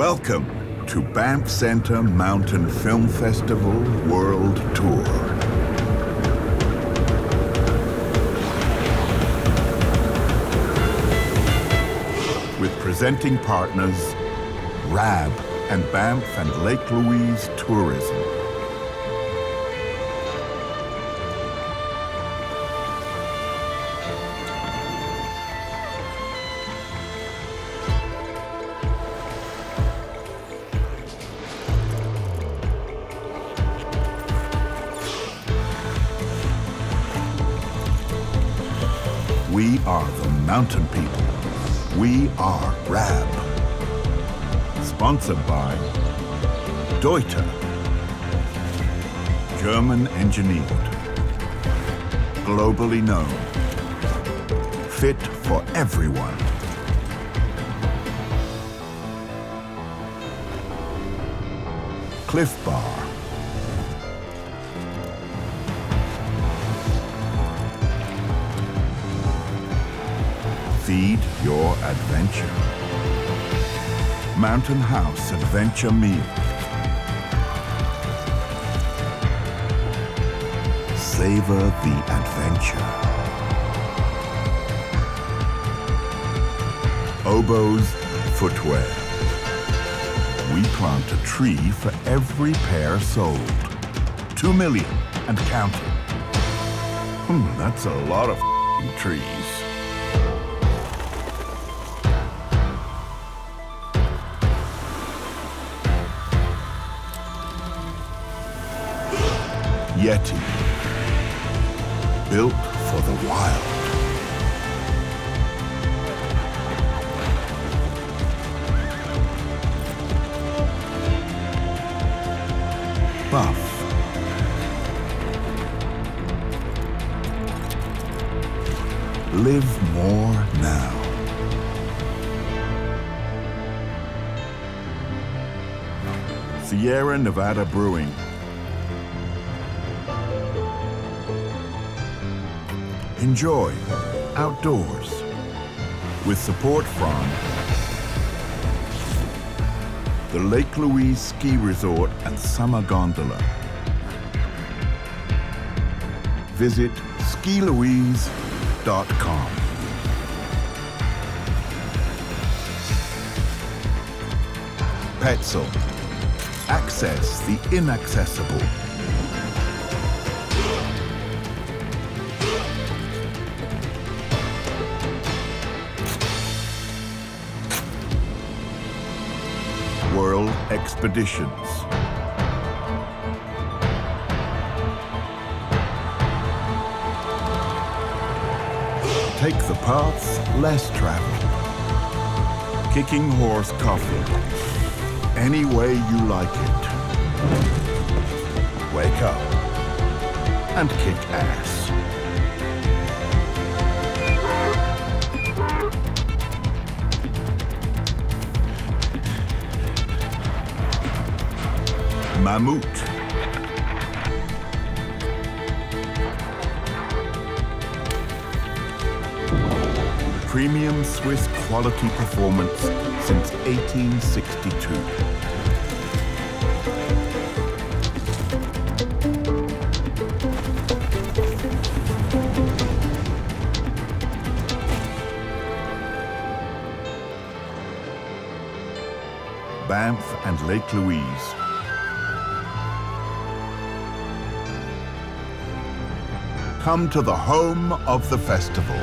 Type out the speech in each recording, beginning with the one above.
Welcome to Banff Centre Mountain Film Festival World Tour. With presenting partners RAB and Banff and Lake Louise Tourism. We are the mountain people. We are RAB. Sponsored by Deuter. German engineered. Globally known. Fit for everyone. Clif Bar. Feed your adventure. Mountain House Adventure Meal. Savor the adventure. Oboz Footwear. We plant a tree for every pair sold. Two million and counting. Hmm, that's a lot of trees. Yeti. Built for the wild. Buff. Live more now. Sierra Nevada Brewing. Enjoy outdoors with support from the Lake Louise Ski Resort and Summer Gondola. Visit skilouise.com. Petzl. Access the inaccessible. World Expeditions. Take the paths less traveled. Kicking Horse Coffee. Any way you like it. Wake up and kick ass. Mammut. Premium Swiss quality performance since 1862. Banff and Lake Louise. Come to the home of the festival.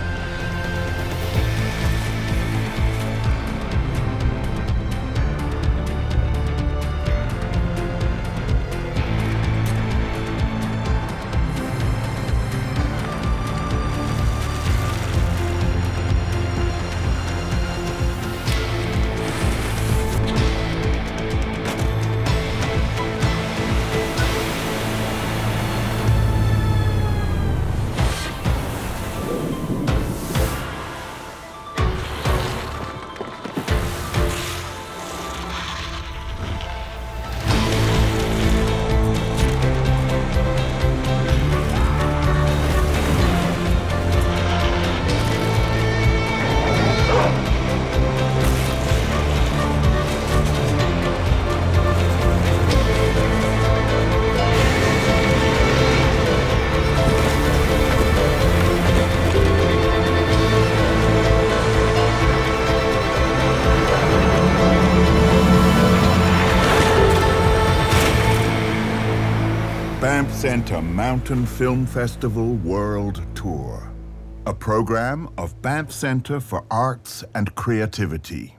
Banff Centre Mountain Film Festival World Tour. A program of Banff Centre for Arts and Creativity.